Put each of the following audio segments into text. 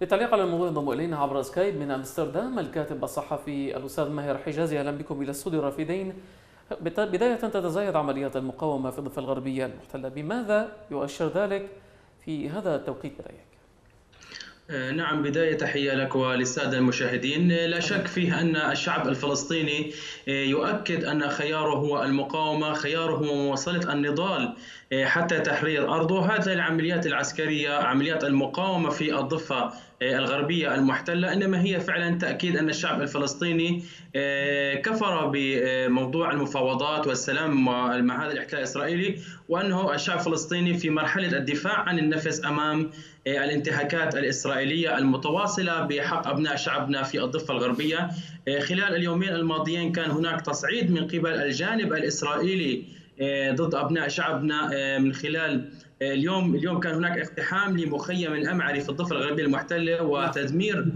للتعليق على الموضوع ينضم إلينا عبر سكايب من أمستردام الكاتب الصحفي الأستاذ ماهر حجازي. أهلا بكم إلى استوديو الرافدين بداية تتزايد عمليات المقاومة في الضفة الغربية المحتلة. بماذا يؤشر ذلك في هذا التوقيت برأيك؟ آه، نعم بداية تحية لك وللسادة المشاهدين. لا شك فيه أن الشعب الفلسطيني آه، يؤكد أن خياره هو المقاومة خياره هو مواصلة النضال آه، حتى تحرير أرضه. هذه العمليات العسكرية عمليات المقاومة في الضفة الغربية المحتلة إنما هي فعلا تأكيد أن الشعب الفلسطيني كفر بموضوع المفاوضات والسلام مع هذا الإحتلال الإسرائيلي وأنه الشعب الفلسطيني في مرحلة الدفاع عن النفس أمام الانتهاكات الإسرائيلية المتواصلة بحق أبناء شعبنا في الضفة الغربية. خلال اليومين الماضيين كان هناك تصعيد من قبل الجانب الإسرائيلي ضد أبناء شعبنا من خلال اليوم اليوم كان هناك اقتحام لمخيم الأمعري في الضفة الغربية المحتلة وتدمير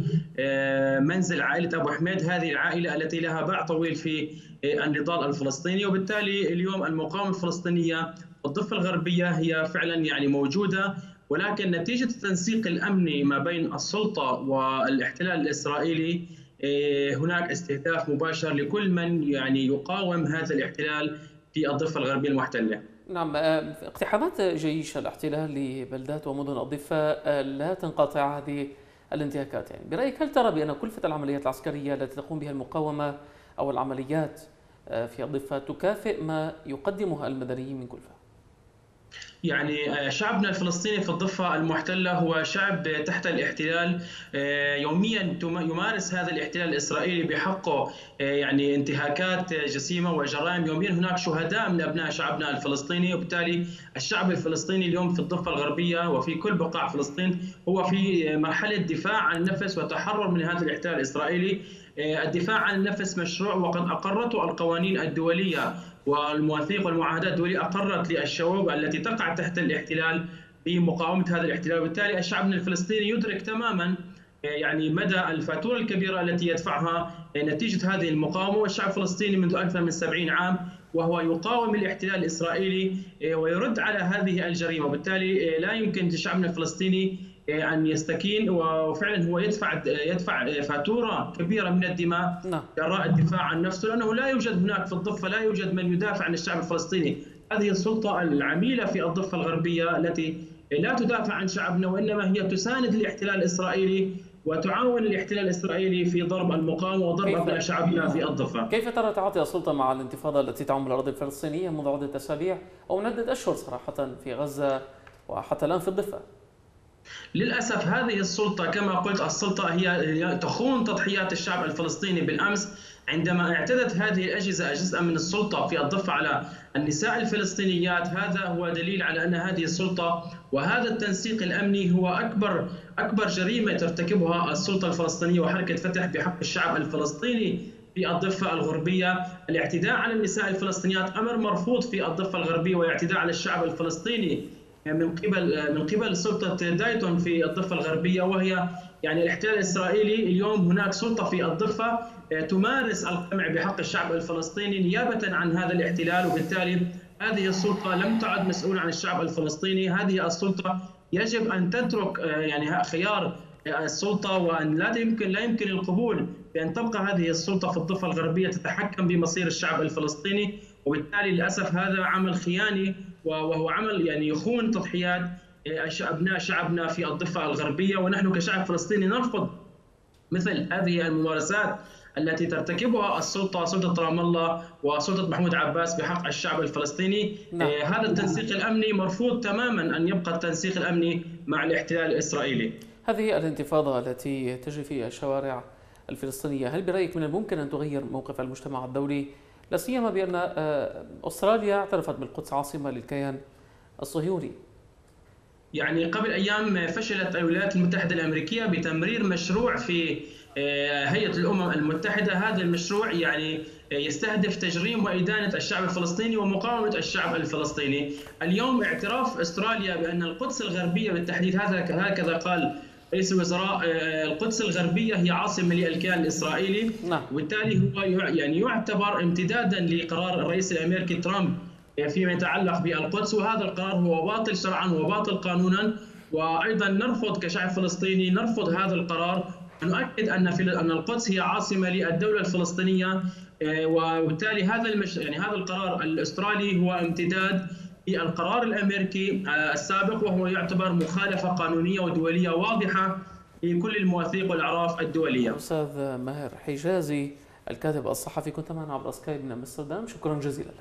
منزل عائلة أبو حميد. هذه العائلة التي لها باع طويل في النضال الفلسطيني. وبالتالي اليوم المقاومة الفلسطينية الضفة الغربية هي فعلا يعني موجودة. ولكن نتيجة التنسيق الأمني ما بين السلطة والاحتلال الإسرائيلي إيه، هناك استهداف مباشر لكل من يعني يقاوم هذا الاحتلال في الضفة الغربية المحتلة نعم آه، اقتحامات جيش الاحتلال لبلدات ومدن الضفة آه، لا تنقطع هذه الانتهاكات يعني برأيك هل ترى بأن كلفة العمليات العسكرية التي تقوم بها المقاومة أو العمليات آه، في الضفة تكافئ ما يقدمها المدنيين من كلفة؟ يعني آه، شعبنا الفلسطيني في الضفة المحتلة هو شعب تحت الاحتلال. آه، يوميا يمارس هذا الاحتلال الإسرائيلي بحقه آه، يعني انتهاكات جسيمة وجرائم. يوميا هناك شهداء من أبناء شعبنا الفلسطيني. وبالتالي الشعب الفلسطيني اليوم في الضفة الغربية وفي كل بقاع فلسطين هو في مرحلة دفاع عن النفس وتحرر من هذا الاحتلال الإسرائيلي. الدفاع عن النفس مشروع وقد أقرته القوانين الدولية. والمواثيق والمعاهدات الدولية أقرت للشعوب التي تقع تحت الاحتلال بمقاومة هذا الاحتلال. وبالتالي الشعب الفلسطيني يدرك تماما يعني مدى الفاتورة الكبيرة التي يدفعها نتيجة هذه المقاومة. والشعب الفلسطيني منذ أكثر من 70 عام وهو يقاوم الاحتلال الإسرائيلي ويرد على هذه الجريمة. وبالتالي لا يمكن لشعبنا الفلسطيني أن يستكين وفعلا هو يدفع يدفع فاتورة كبيرة من الدماء نعم. جراء الدفاع عن نفسه لأنه لا يوجد هناك في الضفة لا يوجد من يدافع عن الشعب الفلسطيني هذه السلطة العميلة في الضفة الغربية التي لا تدافع عن شعبنا وإنما هي تساند الاحتلال الاسرائيلي وتعاون الاحتلال الاسرائيلي في ضرب المقاومة وضرب أبناء شعبنا في الضفة. كيف ترى تعاطي السلطة مع الانتفاضة التي تعم الاراضي الفلسطينية منذ عدة أسابيع أو من عدة أشهر صراحة في غزة وحتى الآن في الضفة؟ للأسف هذه السلطة كما قلت السلطة هي تخون تضحيات الشعب الفلسطيني بالأمس. عندما اعتدت هذه الأجهزة جزءا من السلطة في الضفة على النساء الفلسطينيات هذا هو دليل على أن هذه السلطة وهذا التنسيق الأمني هو أكبر أكبر جريمة ترتكبها السلطة الفلسطينية وحركة فتح بحق الشعب الفلسطيني في الضفة الغربية. الاعتداء على النساء الفلسطينيات أمر مرفوض في الضفة الغربية والاعتداء على الشعب الفلسطيني. من قبل من قبل سلطة دايتون في الضفة الغربية وهي يعني الاحتلال الإسرائيلي اليوم هناك سلطة في الضفة آه، تمارس القمع بحق الشعب الفلسطيني نيابة عن هذا الاحتلال وبالتالي هذه السلطة لم تعد مسؤولة عن الشعب الفلسطيني. هذه السلطة يجب أن تترك آه، يعني خيار السلطة وأن لا يمكن لا يمكن القبول بأن تبقى هذه السلطة في الضفة الغربية تتحكم بمصير الشعب الفلسطيني. وبالتالي للأسف هذا عمل خياني وهو عمل يعني يخون تضحيات آه، ابناء شعبنا في الضفة الغربية ونحن كشعب فلسطيني نرفض مثل هذه الممارسات التي ترتكبها السلطة سلطة رام الله وسلطة محمود عباس بحق الشعب الفلسطيني نعم. آه هذا التنسيق الأمني مرفوض تماما أن يبقى التنسيق الأمني مع الاحتلال الإسرائيلي. هذه الانتفاضة التي تجري في الشوارع الفلسطينية، هل برأيك من الممكن أن تغير موقف المجتمع الدولي لا سيما بأن آه، أستراليا اعترفت بالقدس عاصمة للكيان الصهيوني. يعني قبل أيام فشلت الولايات المتحدة الأمريكية بتمرير مشروع في آه، هيئة الأمم المتحدة. هذا المشروع يعني يستهدف تجريم وإدانة الشعب الفلسطيني ومقاومة الشعب الفلسطيني. اليوم اعتراف أستراليا بأن القدس الغربية بالتحديد هذا هكذا قال رئيس الوزراء آه، القدس الغربية هي عاصمة للكيان الإسرائيلي. نعم. وبالتالي هو يعني يعتبر امتدادا لقرار الرئيس الأمريكي ترامب فيما يتعلق بالقدس. وهذا القرار هو باطل شرعا وباطل قانونا. وأيضا نرفض كشعب فلسطيني نرفض هذا القرار. ونؤكد أن في أن القدس هي عاصمة للدولة الفلسطينية آه، وبالتالي هذا المش... يعني هذا القرار الأسترالي هو امتداد للقرار الأمريكي آه، السابق وهو يعتبر مخالفة قانونية ودولية واضحة لكل المواثيق والأعراف الدولية. أستاذ ماهر حجازي الكاتب الصحفي كنت معنا عبر سكايب من أمستردام شكرا جزيلا لك.